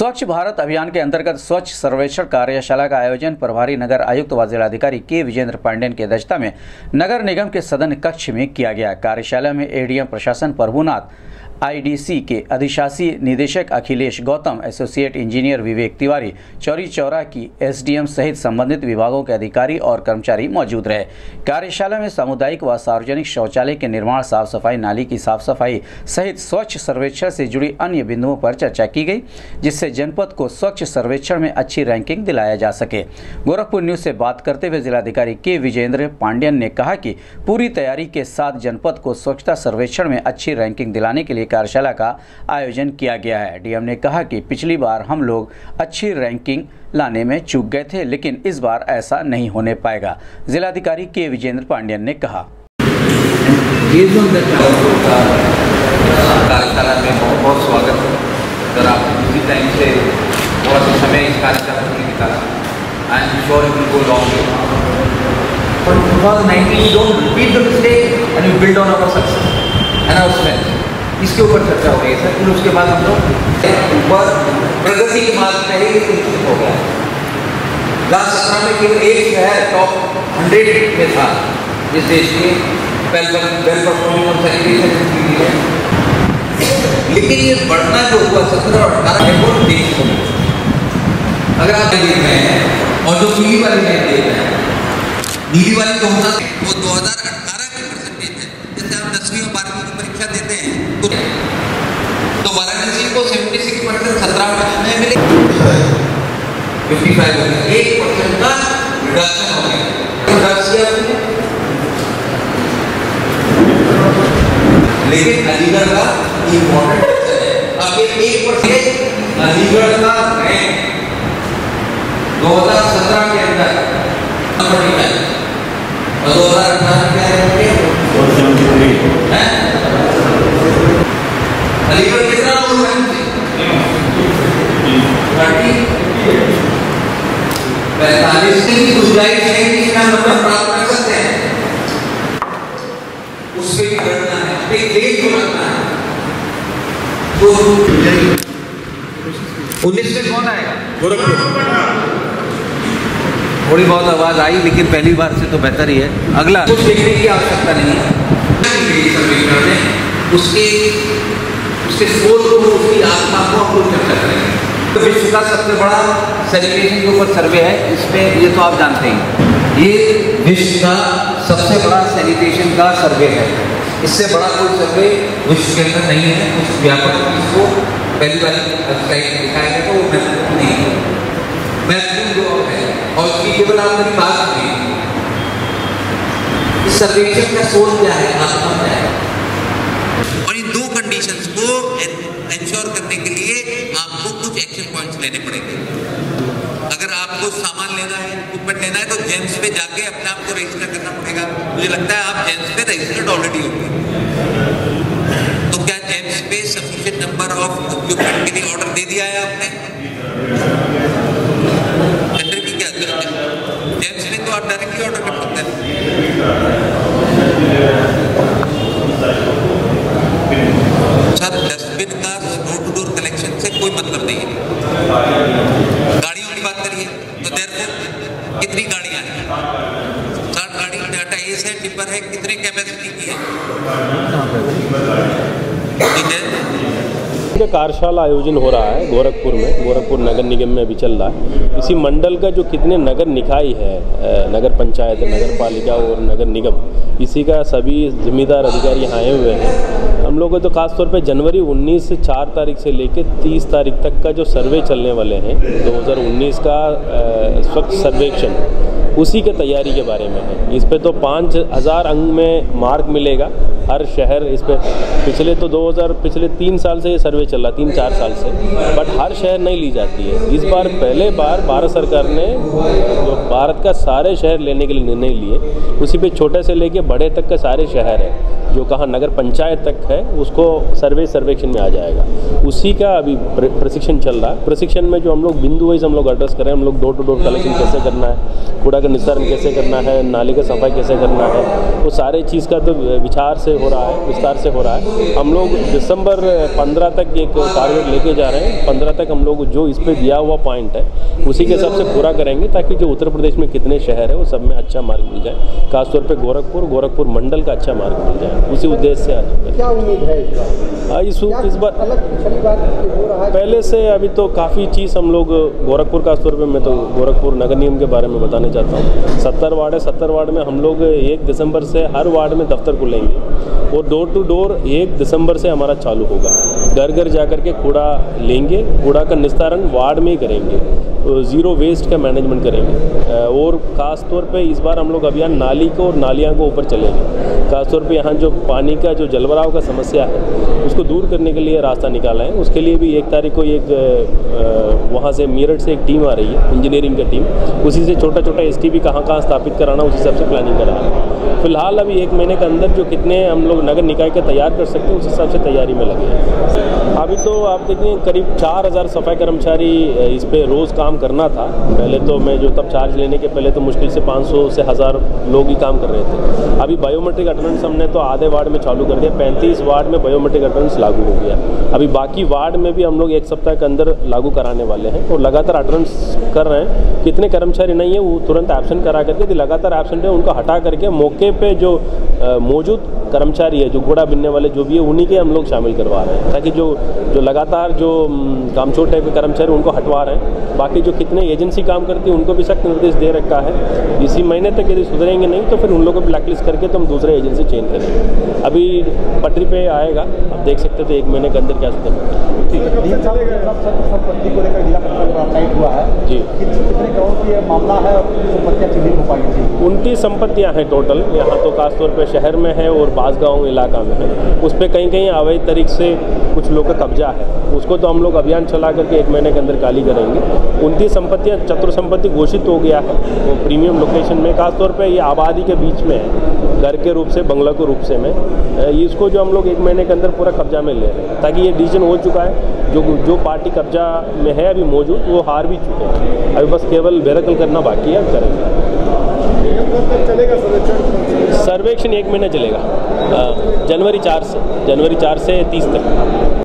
स्वच्छ भारत अभियान के अंतर्गत स्वच्छ सर्वेक्षण कार्यशाला का आयोजन प्रभारी नगर आयुक्त व जिलाधिकारी के विजेंद्र पांडेन की अध्यक्षता में नगर निगम के सदन कक्ष में किया गया। कार्यशाला में एडीएम प्रशासन प्रभुनाथ आईडीसी के अधिशासी निदेशक अखिलेश गौतम, एसोसिएट इंजीनियर विवेक तिवारी, चौरी चौरा की एसडीएम सहित संबंधित विभागों के अधिकारी और कर्मचारी मौजूद रहे। कार्यशाला में सामुदायिक व सार्वजनिक शौचालय के निर्माण साफ़ सफ़ाई नाली की साफ़ सफ़ाई सहित स्वच्छ सर्वेक्षण से जुड़ी अन्य बिंदुओं पर चर्चा की गई, जिससे जनपद को स्वच्छ सर्वेक्षण में अच्छी रैंकिंग दिलाया जा सके। गोरखपुर न्यूज़ से बात करते हुए जिलाधिकारी के विजेंद्र पांडेयन ने कहा कि पूरी तैयारी के साथ जनपद को स्वच्छता सर्वेक्षण में अच्छी रैंकिंग दिलाने के लिए कार्यशाला का आयोजन किया गया है। डीएम ने कहा कि पिछली बार हम लोग अच्छी रैंकिंग लाने में चूक गए थे, लेकिन इस बार ऐसा नहीं होने पाएगा, जिलाधिकारी के विजेंद्र पांडेयन ने कहा। कार्यशाला में बहुत बहुत स्वागत है। अगर आप टाइम से समय इस कार्यशाला में निकाला I am sure you go long But 2019 you don't repeat the mistake and you build on our success and our strength. इसके ऊपर चर्चा हो रही है सर। फिर उसके बाद हम लोग प्रगति के मार्ग पे ही सुनिश्चित हो गया। लास्ट सत्रह में केवल एक शहर टॉप हंड्रेड में था इस देश के लेकिन ये बढ़ना जो हुआ, सत्रह और अठारह है वो देश को अगर आप देख रहे हैं, और जो पीली वाली देख रहे हैं, नीली वाली जो होता है वो 2018 की परसेंटेज है जैसे आप दसवीं और बारहवीं की परीक्षा देते हैं। तो, तो वाराणसी को 76 परसेंट सत्रह में मिले 55 हो गया एक परसेंट का रिडक्शन हो गया। लेकिन अलीगढ़ का इम्पोर्टेंट है। अब ये एक परसेंट अलीगढ़ का रैंक 2017 के अंदर नंबर निकाल और 2018 के अंदर है अलीगढ़ कितना नंबर रैंक थर्टी पैंतालीस की गुंजाइश है कि प्राप्त कर सकते हैं? उसके भी है एक है। तो उन्नीस में कौन आएगा? थोड़ी बहुत आवाज़ आई लेकिन पहली बार से तो बेहतर ही है। अगला। कुछ देखने की आवश्यकता नहीं है। उसके उसके स्कोर को उसकी आत्मा को हम लोग चर्चा करेंगे। तो विश्व का सबसे बड़ा सैनिटेशन के ऊपर सर्वे है, इसमें ये तो आप जानते हैं ये विश्व का सबसे बड़ा सैनिटेशन का सर्वे है। इससे बड़ा कोई सर्वे विश्व के अंदर नहीं है उस व्यापक इसको पहली बार स्लाइड में दिखाया गया तो वो महत्वपूर्ण नहीं है। महत्वपूर्ण जो है, और उसकी केवल आप मेरी बात सुनिए इस सर्वेक्षण का सोच क्या है, आत्मा क्या है और इन दो कंडीशंस को इंश्योर करने के लिए आपको कुछ एक्शन लेने पड़ेंगे। अगर आपको सामान लेना है इक्विपमेंट लेना है तो जेम्स पे जाके अपने आप को रजिस्टर करना पड़ेगा। मुझे लगता है आप जेम्स पे रजिस्टर्ड ऑलरेडी होंगे। तो क्या जेम्स पे सफिशियंट नंबर ऑफ़ इक्विपमेंट के लिए ऑर्डर दे दिया है आपने टेंडर की क्या ज़रूरत है जेम्स में तो आप डायरेक्टली ऑर्डर कर सकते हैं सर डस्टबिन का डोर टू डोर कलेक्शन से कोई मतलब नहीं है गाड़ियों की बात करिए तो देर कितनी गाड़ियाँ हैं साठ गाड़ी टाटा एस है टिप्पर है कितने कैपेसिटी की है ठीक है का कार्यशाला आयोजन हो रहा है गोरखपुर में, गोरखपुर नगर निगम में अभी चल रहा है। इसी मंडल का जो कितने नगर निकाय है नगर पंचायत, नगर पालिका और नगर निगम, इसी का सभी जिम्मेदार अधिकारी यहाँ आए हुए हैं। हम लोग तो खासतौर पे जनवरी 19 से 4 तारीख से लेकर 30 तारीख तक का जो सर्वे चलने वाले हैं 2019 का स्वच्छ सर्वेक्षण। उसी के तैयारी के बारे में है। इस पर तो पाँच हज़ार अंग में मार्क मिलेगा हर शहर इस पर पिछले तो 2000 पिछले तीन साल से ये सर्वे चल रहा, तीन चार साल से। बट हर शहर नहीं ली जाती है। इस बार, पहले बार भारत सरकार ने जो भारत का सारे शहर लेने के लिए निर्णय लिए, उसी पे छोटे से लेके बड़े तक के सारे शहर हैं, जो कहाँ नगर पंचायत तक है, उसको सर्वे सर्वेक्षण में आ जाएगा। उसी का अभी प्रशिक्षण चल रहा। है प्रशिक्षण में जो हम लोग बिंदु वाइज हम लोग एड्रेस करें हम लोग डोर टू डोर कलेक्शन कैसे करना है, कूड़ा का निस्तारण कैसे करना है नाली का सफ़ाई कैसे करना है वो सारे चीज़ का तो विचार से हो रहा है विस्तार से हो रहा है। हम लोग दिसंबर 15 तक एक टारगेट लेके जा रहे हैं। 15 तक हम लोग जो इस पर दिया हुआ पॉइंट है उसी के हिसाब से पूरा करेंगे ताकि जो उत्तर प्रदेश में कितने शहर है वो सब में अच्छा मार्ग मिल जाए। खासतौर पर गोरखपुर गोरखपुर मंडल का अच्छा मार्ग मिल जाए। उसी उद्देश्य से आज क्या उम्मीद है इस बार? हाँ, इस बार पहले से अभी तो काफ़ी चीज़ हम लोग गोरखपुर खासतौर पर मैं तो गोरखपुर नगर निगम के बारे में बताना चाहता हूँ सत्तर वार्ड है, सत्तर वार्ड में हम लोग एक दिसंबर से हर वार्ड में दफ्तर खुलेंगे। और डोर टू डोर एक दिसंबर से हमारा चालू होगा। घर घर जा कर के कूड़ा लेंगे, कूड़ा का निस्तारण वार्ड में ही करेंगे। ज़ीरो वेस्ट का मैनेजमेंट करेंगे। और ख़ास तौर पे इस बार हम लोग अभियान नाली को और नालियाँ को ऊपर चलेंगे। खासतौर पर यहाँ जो पानी का, जो जलभराव का समस्या है, उसको दूर करने के लिए रास्ता निकाला है। उसके लिए भी एक तारीख को एक वहाँ से मेरठ से एक टीम आ रही है इंजीनियरिंग का टीम उसी से छोटा छोटा एस टी कहाँ कहाँ स्थापित कराना, उस हिसाब से प्लानिंग करा है। फ़िलहाल अभी एक महीने के अंदर जो कितने हम लोग नगर निकाय का तैयार कर सकते हैं, उस हिसाब से तैयारी में लगे हैं। अभी तो आप देखिए, करीब चार हज़ार सफ़ाई कर्मचारी इस पर रोज़ काम करना था। पहले तो मैं जो तब चार्ज लेने के पहले तो मुश्किल से 500 से हज़ार लोग ही काम कर रहे थे। अभी बायोमेट्रिक अटेंडेंस हमने तो आधे वार्ड में चालू कर दिया, पैंतीस वार्ड में बायोमेट्रिक अटेंडेंस लागू हो गया। अभी बाकी वार्ड में भी हम लोग एक सप्ताह के अंदर लागू कराने वाले हैं और लगातार अटेंडेंस कर रहे हैं। कितने कर्मचारी नहीं है, वो तुरंत एबसेंट करा करके, यदि लगातार एबसेंट है, उनको हटा करके मौके पर जो मौजूद कर्मचारी है जो घोड़ा बिनने वाले जो भी है उन्हीं के हम लोग शामिल करवा रहे हैं ताकि जो जो लगातार जो कामचोर टाइप के कर्मचारी उनको हटवा रहे हैं। बाकी जो कितने एजेंसी काम करती है उनको भी सख्त निर्देश दे रखा है। इसी महीने तक यदि सुधरेंगे नहीं तो फिर उन लोगों को ब्लैक लिस्ट करके तो हम दूसरे एजेंसी चेंज करेंगे अभी पटरी पे आएगा आप देख सकते थे एक महीने के अंदर क्या सुधर संपत्ति को लेकर जिला प्रशासन हुआ है। जी। कितने करोड़ की मामला है संपत्तियाँ चिन्हित हो पाई थी। उनतीस संपत्तियाँ हैं टोटल यहाँ तो खासतौर पर शहर में है और बासगांव इलाका में है। उस पर कहीं कहीं अवैध तरीक से कुछ लोग का कब्जा है। उसको तो हम लोग अभियान चला करके एक महीने के अंदर खाली करेंगे। उनतीस संपत्तियाँ, चतुर संपत्ति घोषित हो गया है। वो प्रीमियम लोकेशन में, खासतौर पर ये आबादी के बीच में है। घर के रूप से, बंगला के रूप से में। इसको जो हम लोग एक महीने के अंदर पूरा कब्जा में ले रहे हैं। ताकि ये डिसीज़न हो चुका है। जो जो पार्टी कब्जा में है अभी मौजूद, वो हार भी चुके हैं। अभी बस केवल बेरकल करना बाकी है करेंगे। सर्वेक्षण एक महीना चलेगा। जनवरी चार से, जनवरी चार से तीस तक।